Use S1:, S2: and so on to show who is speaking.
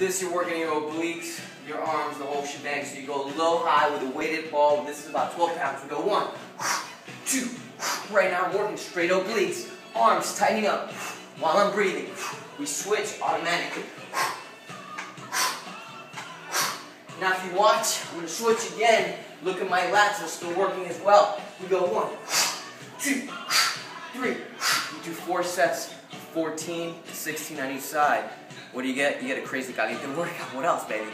S1: this, you're working your obliques, your arms, the whole shebang. So you go low, high with a weighted ball. This is about 12 pounds. We go one, two. Right now, I'm working straight obliques. Arms tightening up while I'm breathing. We switch automatically. Now if you watch, I'm going to switch again. Look at my lats, they're still working as well. We go one, two, three. We do four sets, 14 to 16 on each side. What do you get? You get a crazy goddamn workout. What else, baby?